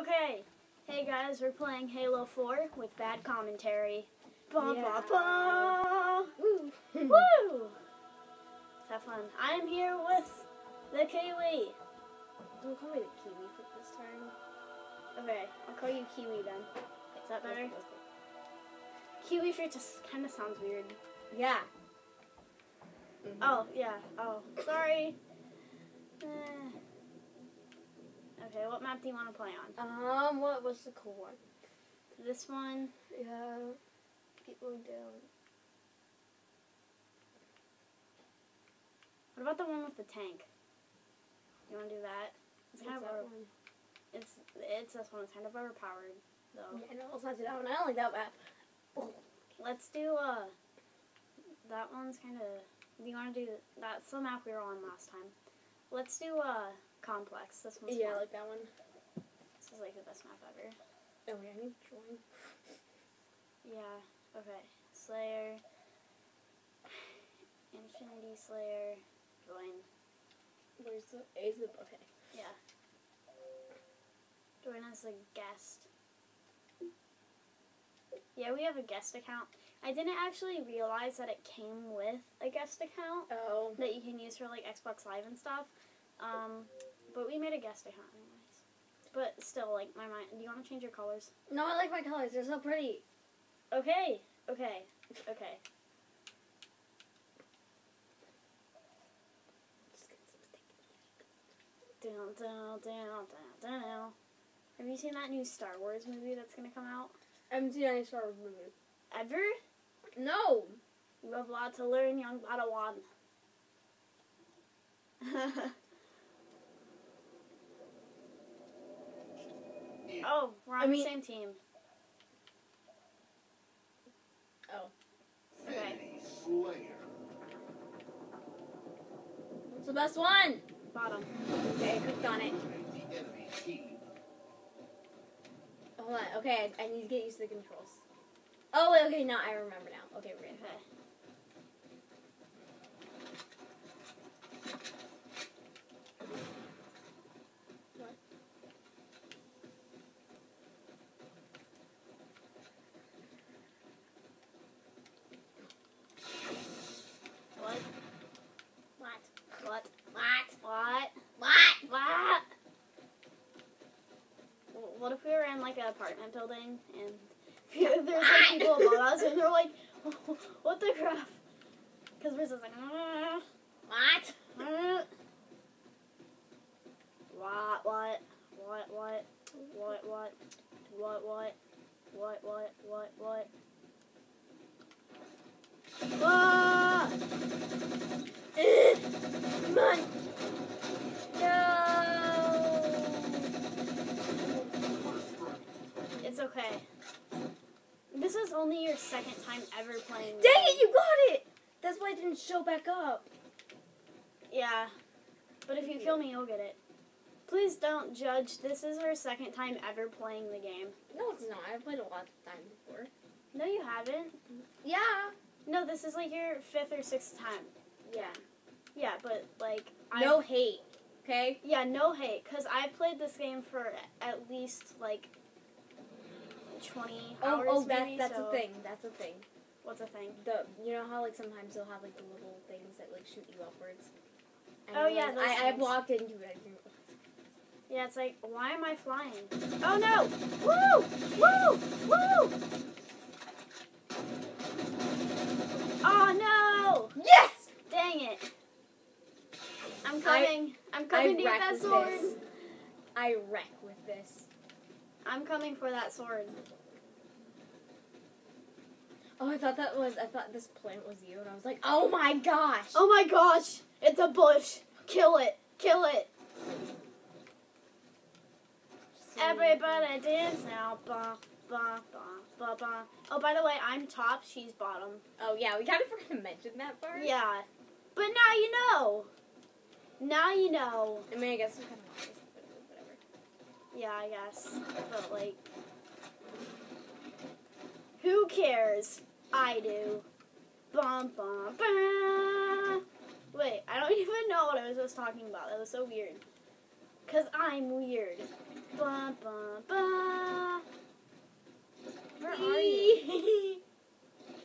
Okay. Hey guys, we're playing Halo 4 with bad commentary. Ba ba ba. Woo. Woo! Have fun. I'm here with the Kiwi. Don't call me the kiwi for this time. Okay, I'll call you Kiwi then. Is that better? Kiwi fruit just kind of sounds weird. Yeah. Mm-hmm. Oh, yeah. Oh, sorry. Eh. Okay, what map do you want to play on? Um, what was the cool one? This one? Yeah. Keep going down. What about the one with the tank? You want to do that? It's kind What's of over- one? it's it's this one. It's kind of overpowered though. Yeah, no, let's not do that one. I don't like that map. Let's do uh that one's kind of. Do you want to do that's the map we were on last time? Let's do uh complex. This one's Yeah, I like that one. this is like the best map ever. Oh, yeah, I need to join. Yeah. Okay. Slayer. Infinity Slayer. Join. Where's the, is the, okay. Yeah. Join as a guest. Yeah, we have a guest account. I didn't actually realize that it came with a guest account Oh. that you can use for like Xbox Live and stuff. Um, but we made a guest account anyways. But still, like my mind. Do you want to change your colors? No, I like my colors. They're so pretty. Okay. Okay. Okay. Down, down, down, down, down. Have you seen that new Star Wars movie that's gonna come out? I haven't seen any Star Wars movie. Ever? No. You have a lot to learn, young Padawan. oh, we're on I mean- the same team. Oh. Okay. Slayer. What's the best one? Bottom. Okay, I clicked on it. Eliminate the enemy team. Hold on. Okay, I, I need to get used to the controls. Oh, wait, okay, now I remember now. Okay, we're in. Okay. Apartment building and there's like people above us and they're like, what the crap? Because we're just like, "Mm, What? mm." what, what, what, what, what, what, what, what, what, what, what, what. Ah! Come on. No. First strike. It's okay. This is only your second time ever playing. Dang it, you got it. That's why it didn't show back up. Yeah. But if you kill me, you'll get it. Please don't judge. This is her second time ever playing the game. No, it's not. I've played a lot of times before. No, you haven't. Yeah. No, this is like your fifth or sixth time. Yeah. Yeah, but like I No hate. Okay. Yeah, no hate, cause I played this game for at least like twenty Oh, hours. oh, that's maybe, that's so- a thing. That's a thing. What's a thing? The you know how like sometimes they'll have like the little things that like shoot you upwards. I Oh, yeah, I I've walked into it. I. Yeah, it's like, why am I flying? Oh no! Woo! Woo! Woo! Oh no! Yes. Dang it! I'm coming. I'm coming to get that sword. this. I wreck with this. I'm coming for that sword. Oh, I thought that was. I thought this plant was you, and I was like, oh my gosh. Oh my gosh! It's a bush! Kill it! Kill it! Everybody dance now. Ba, ba, ba, ba, ba. Oh, by the way, I'm top, she's bottom. Oh yeah, we kind of forgot to mention that part. Yeah. But now you know. Now you know. I mean, I guess we kind of whatever. Yeah, I guess. But, like. Who cares? I do. Bum, bum, bum. Wait, I don't even know what I was just talking about. That was so weird. Because I'm weird. Ba, ba, ba. Where are you?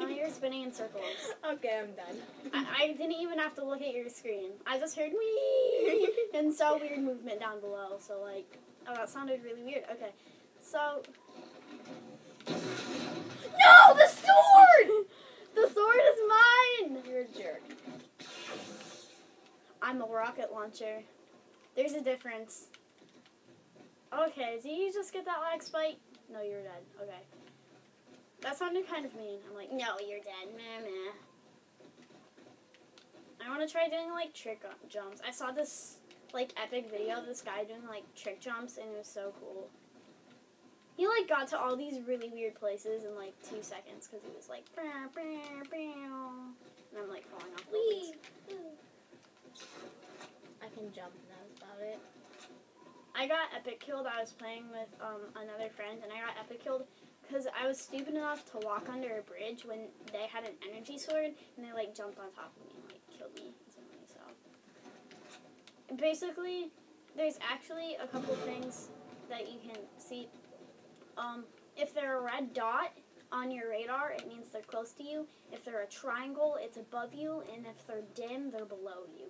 Oh, you're spinning in circles. okay, I'm done. I, I didn't even have to look at your screen. I just heard wee and saw weird movement down below. So like, oh, that sounded really weird. Okay, so no, the sword! the sword is mine. You're a jerk. I'm a rocket launcher. There's a difference. Okay, did you just get that lag spike? No, you're dead. Okay. That sounded kind of mean. I'm like, no, you're dead. Meh, meh. I want to try doing like trick jumps. I saw this like epic video of this guy doing like trick jumps and it was so cool. He like got to all these really weird places in like two seconds because he was like, "Brr, brr, brr," and I'm like falling off buildings. I can jump, and that was about it. I got epic killed. I was playing with um, another friend, and I got epic killed because I was stupid enough to walk under a bridge when they had an energy sword, and they like jumped on top of me and like killed me instantly. So basically, there's actually a couple things that you can see. Um, if they're a red dot on your radar, it means they're close to you. If they're a triangle, it's above you, and if they're dim, they're below you.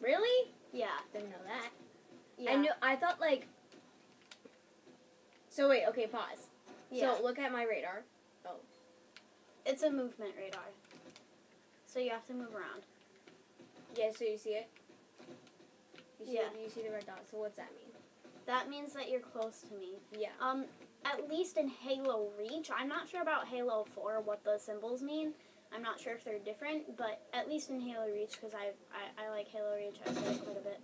Really? Yeah. Didn't know that. Yeah. I knew. I thought like. So wait. Okay. Pause. Yeah. So look at my radar. Oh. It's a movement radar. So you have to move around. Yeah. So you see it. You see, Yeah. You see the red dot. So what's that mean? That means that you're close to me. Yeah. Um, at least in Halo Reach, I'm not sure about Halo 4 what the symbols mean. I'm not sure if they're different, but at least in Halo Reach, because I, I like Halo Reach, I play quite a bit.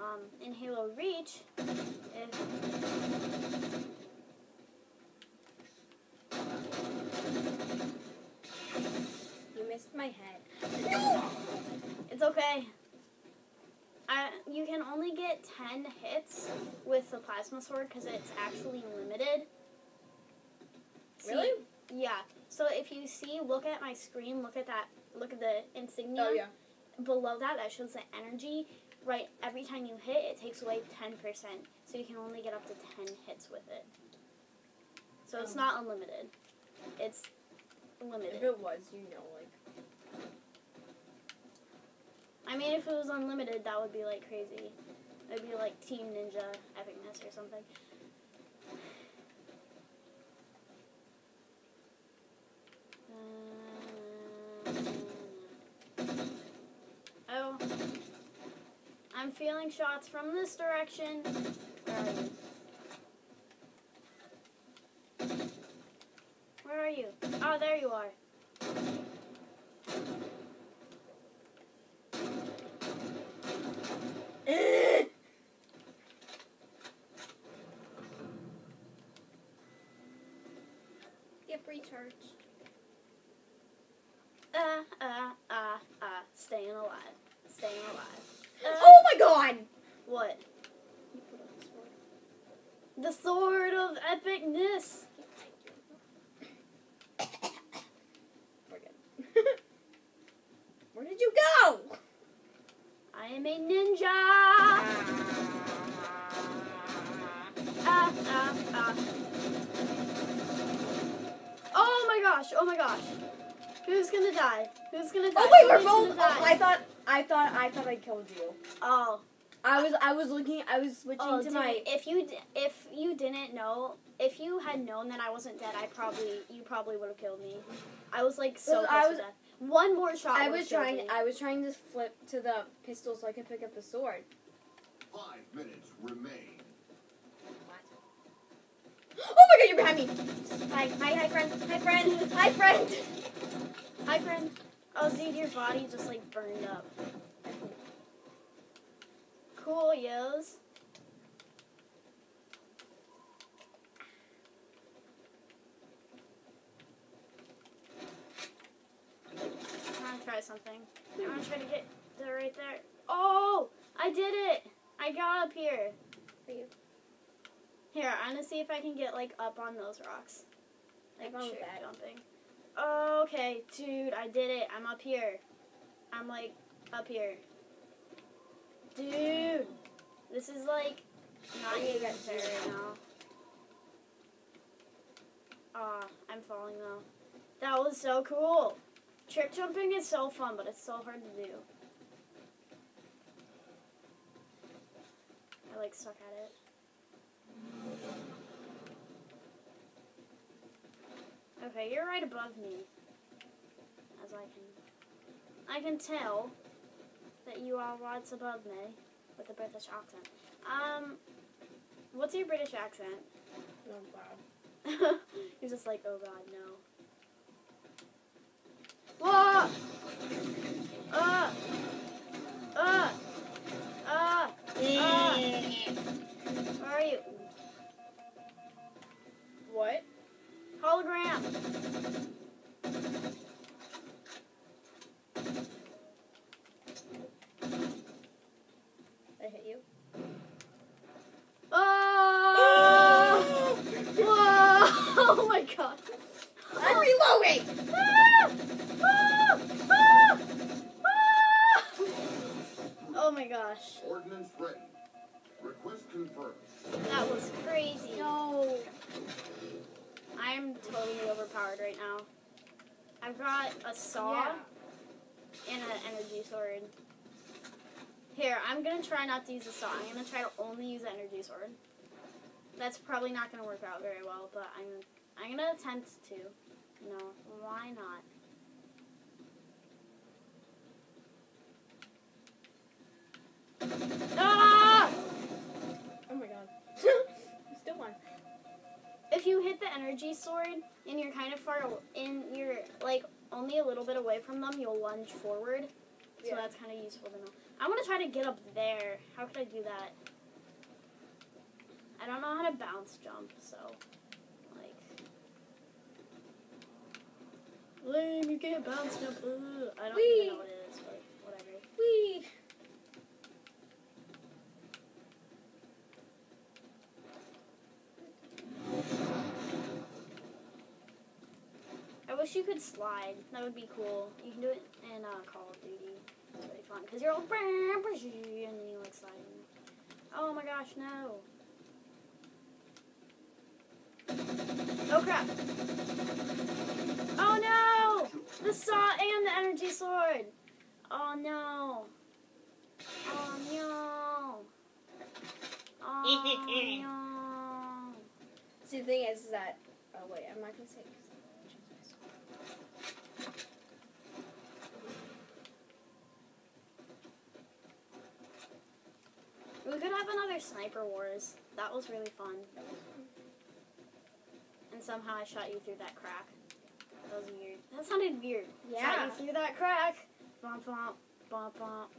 Um, in Halo Reach, if You missed my head. No! it's okay. I, you can only get 10 hits with the plasma sword because it's actually limited. Yeah. So if you see, look at my screen, look at that, look at the insignia. Oh yeah. Below that, that shows the energy. Right, every time you hit, it takes away 10%. So you can only get up to 10 hits with it. So it's Oh. not unlimited. It's limited. If it was, you know, like. I mean, if it was unlimited, that would be like crazy. It'd be like Team Ninja epicness or something. Uh, oh. I'm feeling shots from this direction. Where are you? Where are you? Oh, there you are. Get recharged. Uh, uh, uh, uh, staying alive. Staying alive. Uh, Oh my god! What? The sword of epicness. We're good. Where did you go? I am a ninja. Ah, ah, ah. Oh my gosh! Oh my gosh! Who's gonna die? Who's gonna oh, die? Oh wait, we're both. Oh. I thought, I thought, I thought I killed you. Oh, I was, I was looking, I was switching oh, to dude, my. if you if you didn't know, if you had known that I wasn't dead, I probably you probably would have killed me. I was like so close I to was- death. One more shot. I was trying, me. I was trying to flip to the pistol so I could pick up the sword. Five minutes remain. Oh my god, you're behind me! Hi, hi, hi, friend, hi, friend, hi, friend. Hi, friend. Oh, dude, your body just like burned up. Cool, yos. I want to try something. I want to try to get the right there. Oh, I did it! I got up here. For you. Here, I'm gonna see if I can get like up on those rocks. Like with trick jumping. Okay, dude, I did it. I'm up here. I'm like up here. Dude, this is like not even fair right now. Aw, I'm falling though. That was so cool. Trick jumping is so fun, but it's so hard to do. I like suck at it. Okay, you're right above me. As I can I can tell that you are right above me with a British accent. Um what's your British accent? Oh wow. He's just like, oh god, no. Whoa! Uh! Uh! Uh! Ah. Where are you? What? Hologram! Not to use the saw. I'm gonna try to only use the energy sword. That's probably not gonna work out very well, but I'm I'm gonna attempt to. No, why not? Ah! Oh my god. Still one. If you hit the energy sword and you're kind of far and you're like only a little bit away from them, you'll lunge forward. So Yeah. that's kind of useful to know. I want to try to get up there. How could I do that? I don't know how to bounce jump, so like lame. You can't bounce jump. Ugh. I don't Whee! even know what it is, but whatever. Wee. I wish you could slide. That would be cool. You can do it in uh, Call of Duty. It's really fun because you're all and you like sliding. Oh my gosh, no! Oh crap! Oh no! The saw and the energy sword. Oh no! Oh no! Oh no! See, the thing is that. Oh wait, I'm not gonna say. We could have another Sniper Wars. That was really fun. And somehow I shot you through that crack. That was weird. That sounded weird. Yeah. Shot Yeah. you through that crack. Bump, bump, bump, bump.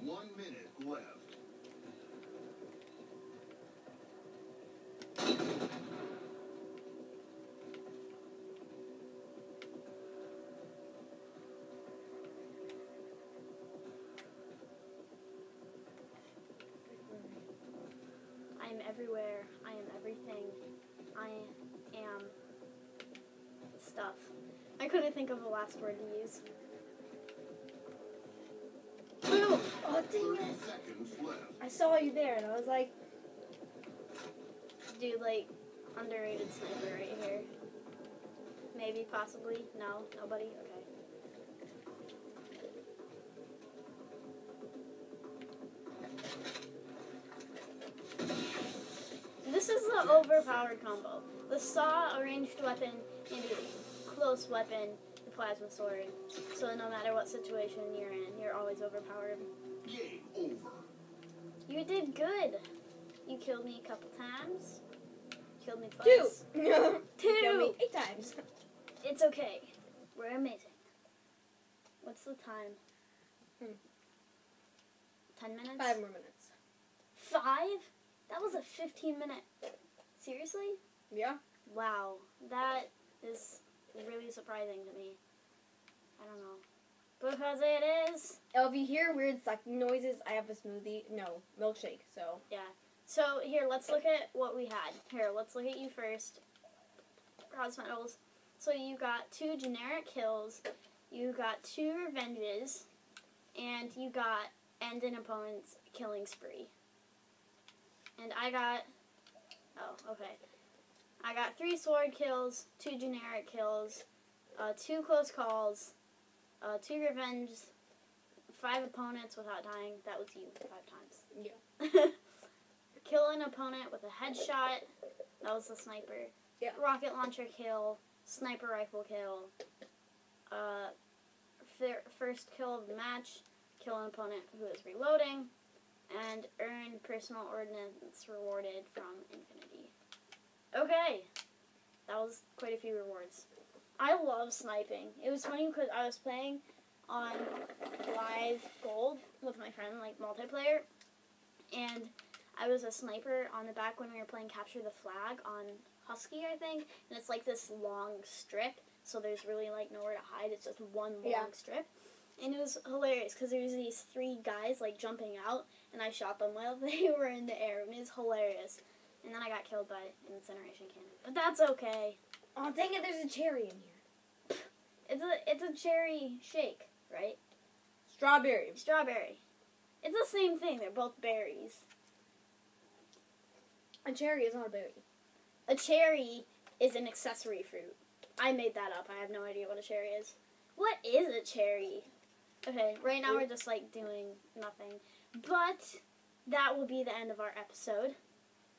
One minute left. Everywhere. I am everything. I am stuff. I couldn't think of the last word to use. Boom! Oh dang it! I saw you there, and I was like, Dude, like, underrated sniper right here. Maybe, possibly. No? Nobody? The overpowered combo. The saw, a ranged weapon, and a close weapon, the plasma sword. So no matter what situation you're in, you're always overpowered. Game over. You did good. You killed me a couple times. Killed me two. twice. Two. Two. me eight times. It's okay. We're amazing. What's the time? Hmm. Ten minutes? Five more minutes. Five? That was a 15 minute. Seriously? Yeah. Wow. That is really surprising to me. I don't know. Because it is. Oh, if you hear weird sucking noises, I have a smoothie. No, milkshake. So Yeah. So, here, let's look at what we had. Here, let's look at you first. Cosmetals. So, you got two generic kills, you got two revenges, and you got end an opponent's killing spree. And I got. Oh, okay. I got three sword kills, two generic kills, uh, two close calls, uh, two revenge, five opponents without dying. That was you five times. Yeah. kill an opponent with a headshot. That was the sniper. Yeah. Rocket launcher kill, sniper rifle kill. Uh, fir- first kill of the match. Kill an opponent who is reloading, and earn personal ordnance rewarded from Infinity. Okay, that was quite a few rewards. I love sniping. It was funny because I was playing on live gold with my friend, like multiplayer, and I was a sniper on the back when we were playing capture the flag on Husky, I think, and it's like this long strip, so there's really like nowhere to hide. It's just one long Yeah. strip, and it was hilarious because there was these three guys like jumping out, and I shot them while they were in the air, and it was hilarious. And then I got killed by an incineration cannon, but that's okay. Oh dang it! There's a cherry in here. It's a it's a cherry shake, right? Strawberry. Strawberry. It's the same thing. They're both berries. A cherry is not a berry. A cherry is an accessory fruit. I made that up. I have no idea what a cherry is. What is a cherry? Okay, right now we're just like doing nothing. But that will be the end of our episode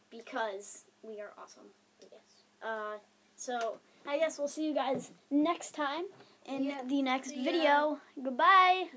because we are awesome. Yes. Uh, so I guess we'll see you guys next time in Yeah. the next ya. video. Goodbye.